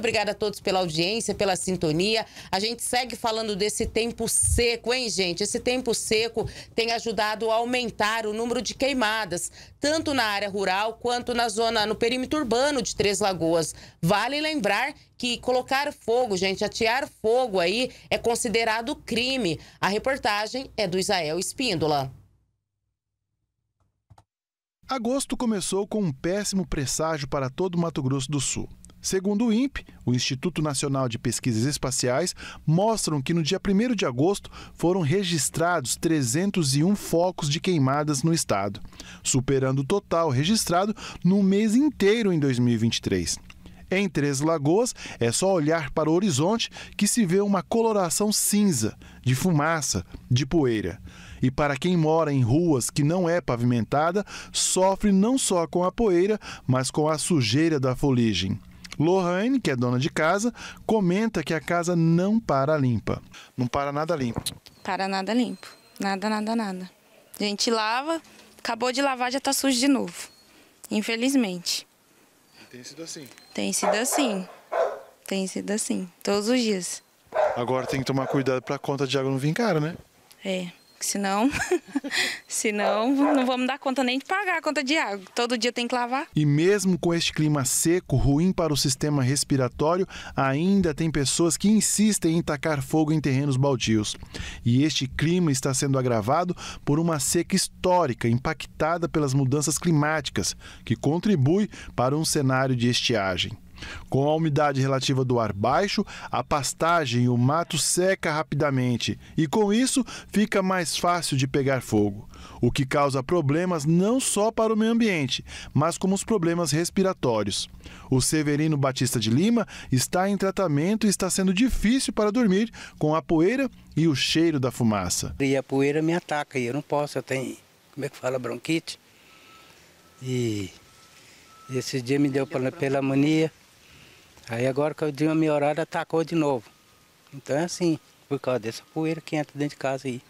obrigada a todos pela audiência, pela sintonia. A gente segue falando desse tempo seco, hein, gente? Esse tempo seco tem ajudado a aumentar o número de queimadas, tanto na área rural quanto na zona, no perímetro urbano de Três Lagoas. Vale lembrar que colocar fogo, gente, atear fogo aí é considerado crime. A reportagem é do Isael Espíndola. Agosto começou com um péssimo presságio para todo o Mato Grosso do Sul. Segundo o INPE, o Instituto Nacional de Pesquisas Espaciais, mostram que no dia 1 de agosto foram registrados 301 focos de queimadas no estado, superando o total registrado no mês inteiro em 2023. Em Três Lagoas, é só olhar para o horizonte que se vê uma coloração cinza, de fumaça, de poeira. E para quem mora em ruas que não é pavimentada, sofre não só com a poeira, mas com a sujeira da foligem. Lohane, que é dona de casa, comenta que a casa não para limpa. Não para nada limpo. Para nada limpo. Nada, nada, nada. A gente lava, acabou de lavar, já está sujo de novo. Infelizmente. Tem sido assim? Tem sido assim. Tem sido assim, todos os dias. Agora tem que tomar cuidado para a conta de água não vir cara, né? É, senão, senão não vamos dar conta nem de pagar a conta de água. Todo dia tem que lavar. E mesmo com este clima seco, ruim para o sistema respiratório, ainda tem pessoas que insistem em tacar fogo em terrenos baldios. E este clima está sendo agravado por uma seca histórica impactada pelas mudanças climáticas, que contribui para um cenário de estiagem. Com a umidade relativa do ar baixo, a pastagem e o mato seca rapidamente e com isso fica mais fácil de pegar fogo, o que causa problemas não só para o meio ambiente, mas como os problemas respiratórios. O Severino Batista de Lima está em tratamento e está sendo difícil para dormir com a poeira e o cheiro da fumaça. E a poeira me ataca e eu não posso, eu tenho, como é que fala, bronquite. E esse dia me deu pela, pela mania. Aí agora que eu dei uma melhorada, atacou de novo. Então é assim, por causa dessa poeira que entra dentro de casa aí.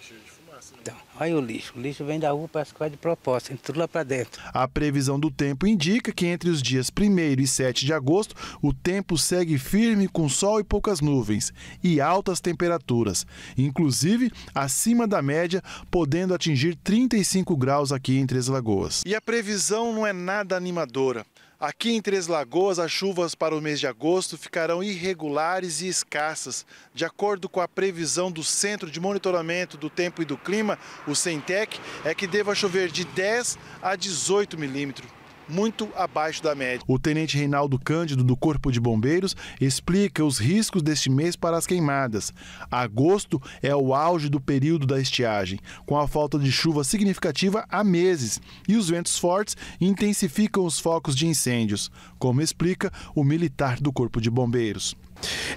Cheiro de fumaça, né? Então, olha o lixo. O lixo vem da rua, parece que vai de propósito, entra tudo lá para dentro. A previsão do tempo indica que entre os dias 1 e 7 de agosto, o tempo segue firme com sol e poucas nuvens e altas temperaturas, inclusive acima da média, podendo atingir 35 graus aqui em Três Lagoas. E a previsão não é nada animadora. Aqui em Três Lagoas, as chuvas para o mês de agosto ficarão irregulares e escassas. De acordo com a previsão do Centro de Monitoramento do Tempo e do Clima, o CENTEC, é que deva chover de 10 a 18 milímetros muito abaixo da média. O tenente Reinaldo Cândido, do Corpo de Bombeiros, explica os riscos deste mês para as queimadas. Agosto é o auge do período da estiagem, com a falta de chuva significativa há meses, e os ventos fortes intensificam os focos de incêndios, como explica o militar do Corpo de Bombeiros.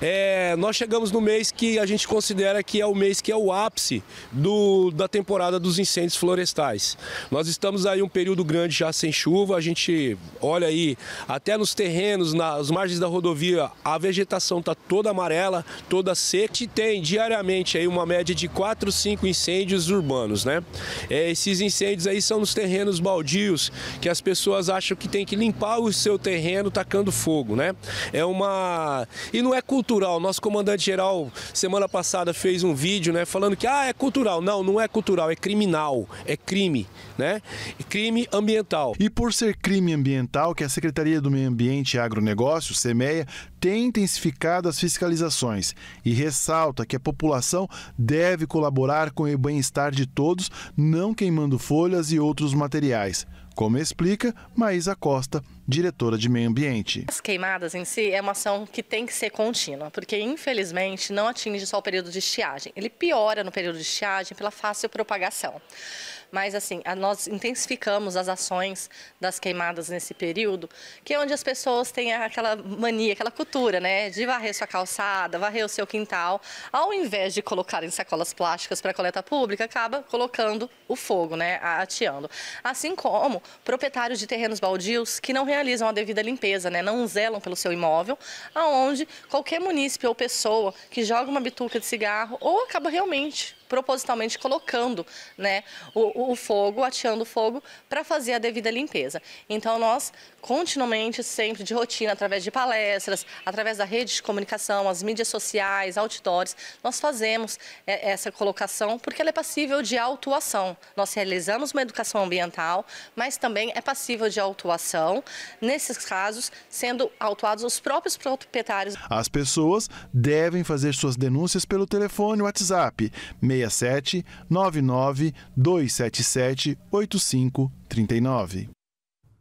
É, nós chegamos no mês que a gente considera que é o mês que é o ápice do, da temporada dos incêndios florestais. Nós estamos aí um período grande já sem chuva, a gente olha aí até nos terrenos, nas margens da rodovia, a vegetação está toda amarela, toda seca. E tem diariamente aí uma média de 4, 5 incêndios urbanos, né? É, esses incêndios aí são nos terrenos baldios, que as pessoas acham que tem que limpar o seu terreno tacando fogo, né? É uma... E não é cultural. Nosso comandante-geral, semana passada, fez um vídeo, né, falando que ah, é cultural. Não, não é cultural, é criminal, é crime, né? Crime ambiental. E por ser crime ambiental, que a Secretaria do Meio Ambiente e Agronegócio, SEMEA, tem intensificado as fiscalizações e ressalta que a população deve colaborar com o bem-estar de todos, não queimando folhas e outros materiais como explica Maísa Costa, diretora de Meio Ambiente. As queimadas em si é uma ação que tem que ser contínua, porque infelizmente não atinge só o período de estiagem. Ele piora no período de estiagem pela fácil propagação. Mas assim, nós intensificamos as ações das queimadas nesse período, que é onde as pessoas têm aquela mania, aquela cultura, né, de varrer sua calçada, varrer o seu quintal, ao invés de colocar em sacolas plásticas para coleta pública, acaba colocando o fogo, né, ateando. Assim como proprietários de terrenos baldios que não realizam a devida limpeza, né, não zelam pelo seu imóvel, aonde qualquer munícipe ou pessoa que joga uma bituca de cigarro ou acaba realmente propositalmente colocando né, o, o fogo, ateando o fogo, para fazer a devida limpeza. Então, nós continuamente, sempre de rotina, através de palestras, através da rede de comunicação, as mídias sociais, outdoors, nós fazemos é, essa colocação porque ela é passível de autuação. Nós realizamos uma educação ambiental, mas também é passível de autuação, nesses casos, sendo autuados os próprios proprietários. As pessoas devem fazer suas denúncias pelo telefone WhatsApp 67 99 277 8539.